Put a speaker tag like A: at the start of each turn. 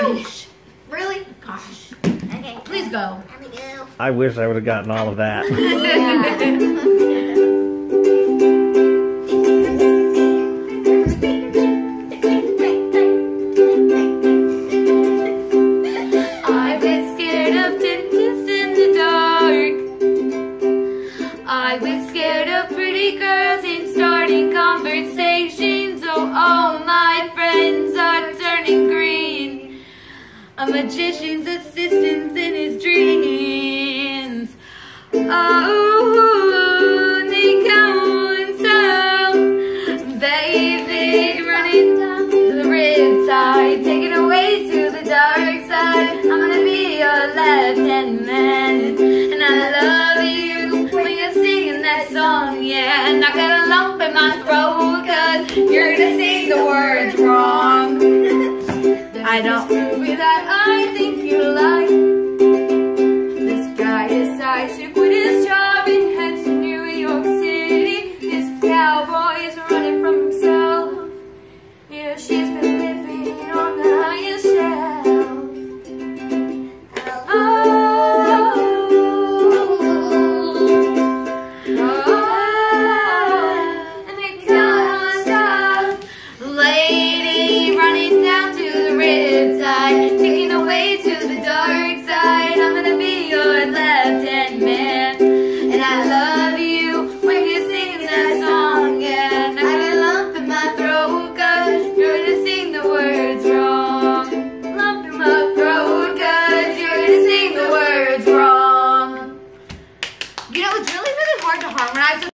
A: British.
B: Really?
A: Gosh. Okay. Please go.
B: Here we go.
C: I wish I would have gotten all of that.
A: I was scared of dentists in the dark. I was scared of pretty girls and starting conversations. A magician's assistant in his dreams. Oh, they baby, running down the taking away to the dark side. I'm gonna be your left-hand man, and I love you when you're singing that song, yeah. And I got a lump in my you're gonna sing the words wrong. I don't that I think you like. This guy decides to quit his job and heads to New York City. This cowboy I love you when you sing that song And I a lump in my you're gonna sing the words wrong. Lump in my you're gonna sing the words wrong. You know, it's really, really hard to harmonize